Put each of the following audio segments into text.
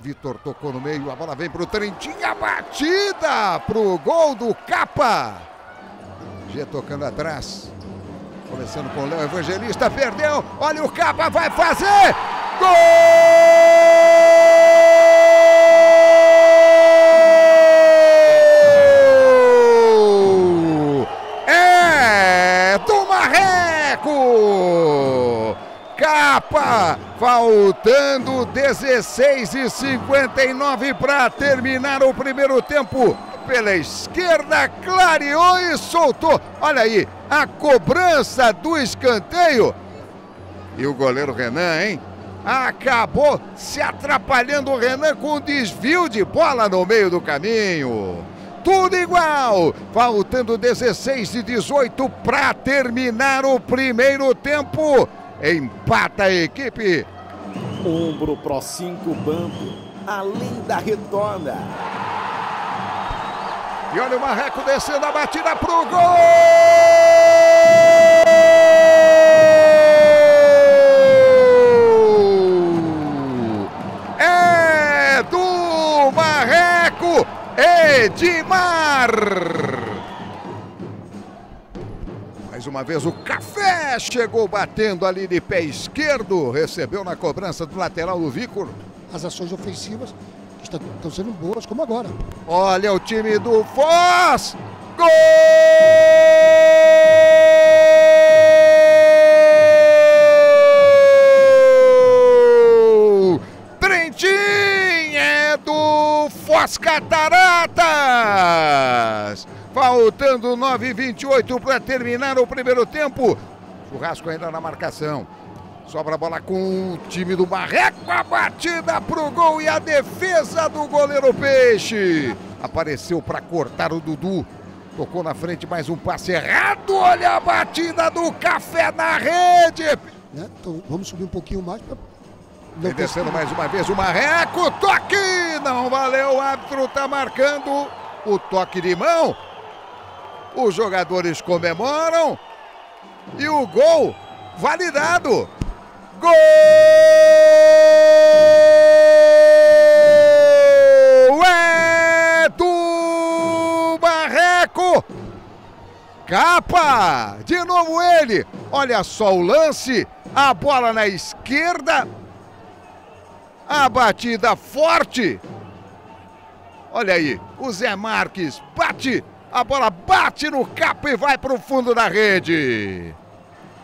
Vitor tocou no meio, a bola vem pro Trentinho, a batida pro gol do Capa. G tocando atrás. Começando com o Léo Evangelista, perdeu. Olha o Capa, vai fazer! Gol! É do Marreco! Capa, faltando 16 e 59 para terminar o primeiro tempo. Pela esquerda, clareou e soltou. Olha aí, a cobrança do escanteio. E o goleiro Renan, hein? Acabou se atrapalhando o Renan com um desvio de bola no meio do caminho. Tudo igual, faltando 16 e 18 para terminar o primeiro tempo. Empata a equipe. Ombro Pro 5 Bambo, além da retorna. E olha o Marreco descendo a batida pro gol! É do Marreco Edmar! Mais uma vez o Café chegou batendo ali de pé esquerdo, recebeu na cobrança do lateral do Vicor. As ações ofensivas estão, estão sendo boas, como agora. Olha o time do Foz! Gol! Trentin é do Foz Cataratas! Faltando 9,28 para terminar o primeiro tempo. Churrasco ainda na marcação. Sobra a bola com o time do Marreco. A batida pro gol e a defesa do goleiro Peixe. Apareceu para cortar o Dudu. Tocou na frente mais um passe errado. Olha a batida do Café na rede. Né? Então vamos subir um pouquinho mais para. Vem descendo mais uma vez o Marreco. Toque! Não valeu. O árbitro tá marcando o toque de mão. Os jogadores comemoram. E o gol validado. Gol é do Marreco. Capa, de novo ele. Olha só o lance, a bola na esquerda. A batida forte. Olha aí, o Zé Marques bate, a bola bate no capa e vai para o fundo da rede.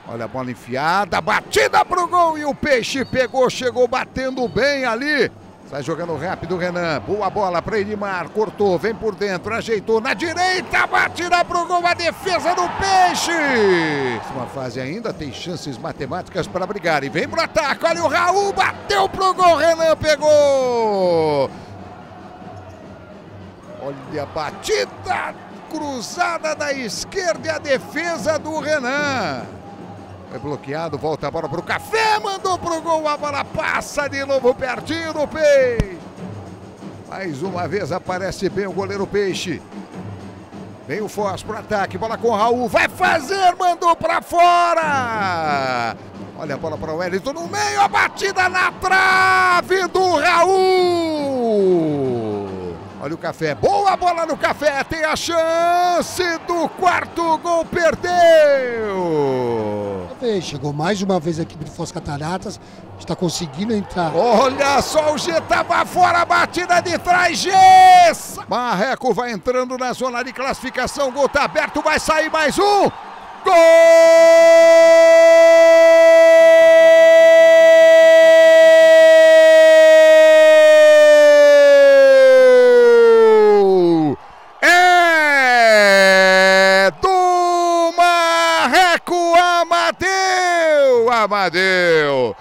Olha a bola enfiada, batida pro gol e o Peixe pegou, chegou batendo bem ali. Sai jogando rápido Renan, boa bola para Edmar, cortou, vem por dentro, ajeitou na direita, batida pro gol, a defesa do Peixe. Uma fase ainda tem chances matemáticas para brigar e vem pro ataque, olha o Raul, bateu pro gol, Renan pegou. Olha a batida cruzada da esquerda e a defesa do Renan. Foi bloqueado, volta a bola pro Café, mandou pro gol, a bola passa de novo pertinho do Peixe. Mais uma vez aparece bem o goleiro Peixe. Vem o Foz pro ataque, bola com o Raul, vai fazer, mandou para fora. Olha a bola para o Wellington no meio, a batida na trave do Raul. Olha o Café, boa bola no Café, tem a chance do quarto gol, perdeu. Chegou mais uma vez a equipe do Foz Cataratas, está conseguindo entrar. Olha só, o G tava fora, batida de trás, G! Marreco vai entrando na zona de classificação, gol tá aberto, vai sair mais um. Gol! É do Marreco Amadeu! Amadeu!